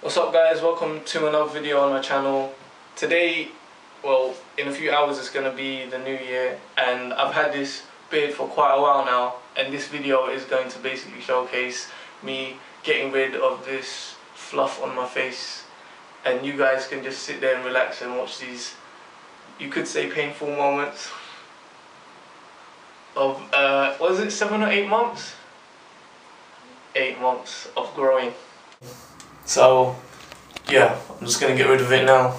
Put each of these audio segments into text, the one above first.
What's up guys, welcome to another video on my channel. Today, well, in a few hours it's gonna be the new year and I've had this beard for quite a while now and this video is going to basically showcase me getting rid of this fluff on my face and you guys can just sit there and relax and watch these, you could say painful moments of, uh, was it seven or eight months? Eight months of growing. So, yeah, I'm just gonna get rid of it now.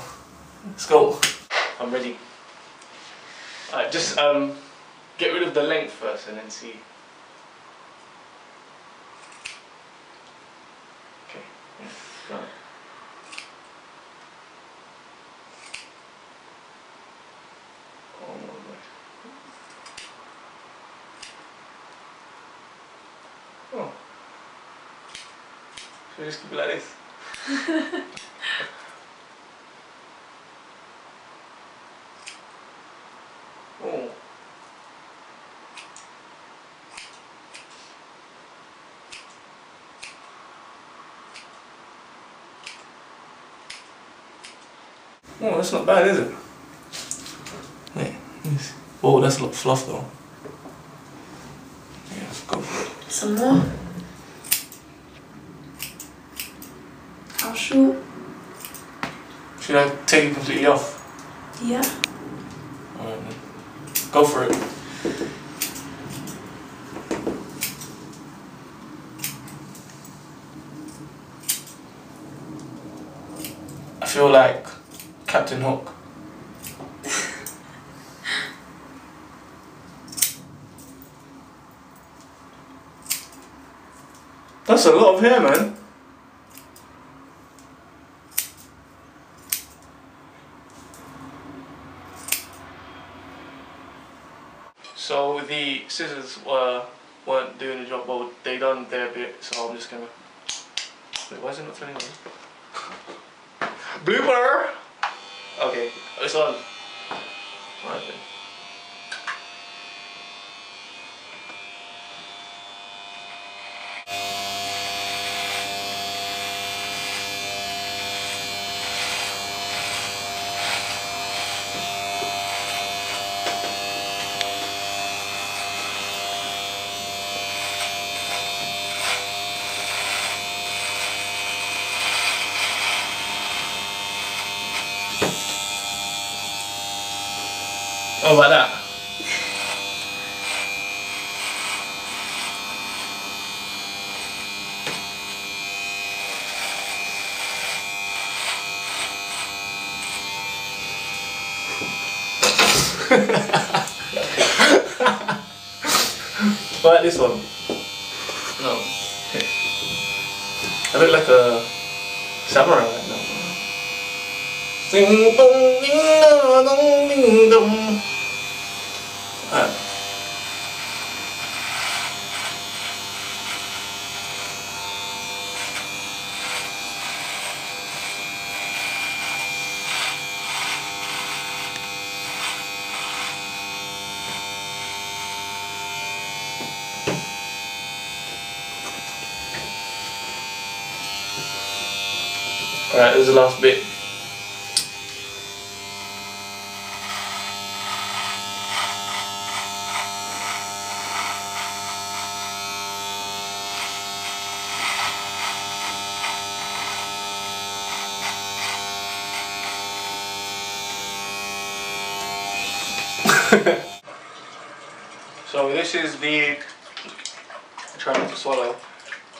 Let's go. I'm ready. Just um, get rid of the length first and then see. Okay, yeah, it. Oh my gosh. Oh. We just keep it? Oh. Oh, that's not bad, is it? Wait, yes. Oh, that's a lot of fluff though. Yeah, go for it. Some more. How? Should I take it completely off? Yeah. Alright then. Go for it. I feel like Captain Hook. That's a lot of hair, man. So the scissors were weren't doing the job well. They done their bit, so I'm just gonna. Wait, why is it not turning on? Blooper. Okay, it's on. Alright then. Oh, about that. What this one? No. I look like a samurai right now. Sing dong ding dong ding dong. Alright, this is the last bit. so this is the trying not to swallow.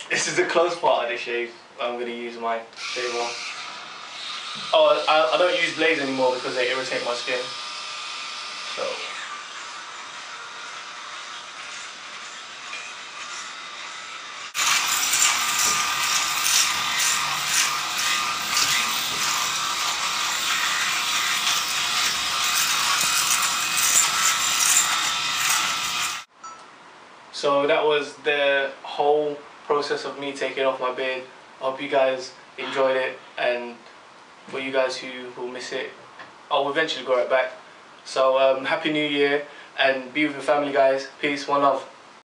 This is the close part of the shave. I'm gonna use my shaver. Oh, I, I don't use blades anymore because they irritate my skin. So. So that was the whole process of me taking off my beard. I hope you guys enjoyed it and for you guys who will miss it, I'll eventually grow it back. So um, happy new year and be with your family guys. Peace, one love.